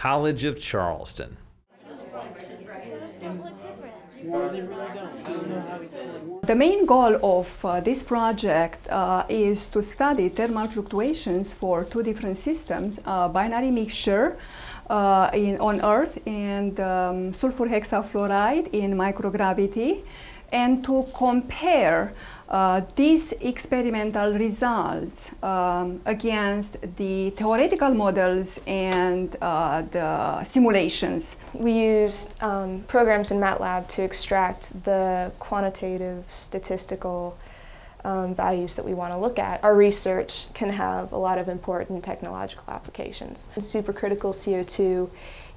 College of Charleston. The main goal of uh, this project uh, is to study thermal fluctuations for two different systems, uh, binary mixture uh, in, on Earth and um, sulfur hexafluoride in microgravity and to compare uh, these experimental results um, against the theoretical models and uh, the simulations. We used um, programs in MATLAB to extract the quantitative statistical um, values that we want to look at. Our research can have a lot of important technological applications. Supercritical CO2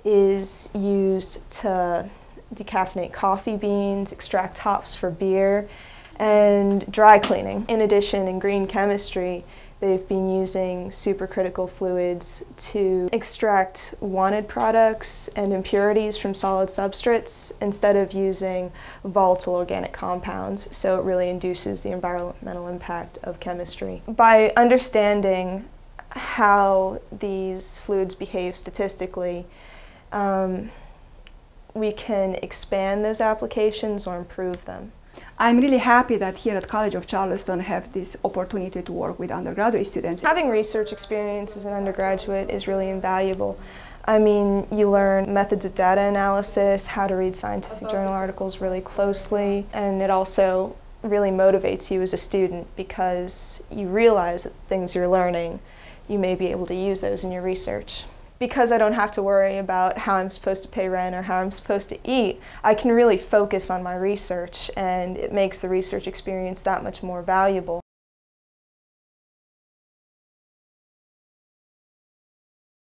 is used to decaffeinate coffee beans, extract hops for beer, and dry cleaning. In addition, in green chemistry, they've been using supercritical fluids to extract wanted products and impurities from solid substrates instead of using volatile organic compounds, so it really induces the environmental impact of chemistry. By understanding how these fluids behave statistically, um, we can expand those applications or improve them. I'm really happy that here at College of Charleston have this opportunity to work with undergraduate students. Having research experience as an undergraduate is really invaluable. I mean, you learn methods of data analysis, how to read scientific journal articles really closely, and it also really motivates you as a student because you realize that things you're learning, you may be able to use those in your research because I don't have to worry about how I'm supposed to pay rent or how I'm supposed to eat, I can really focus on my research and it makes the research experience that much more valuable.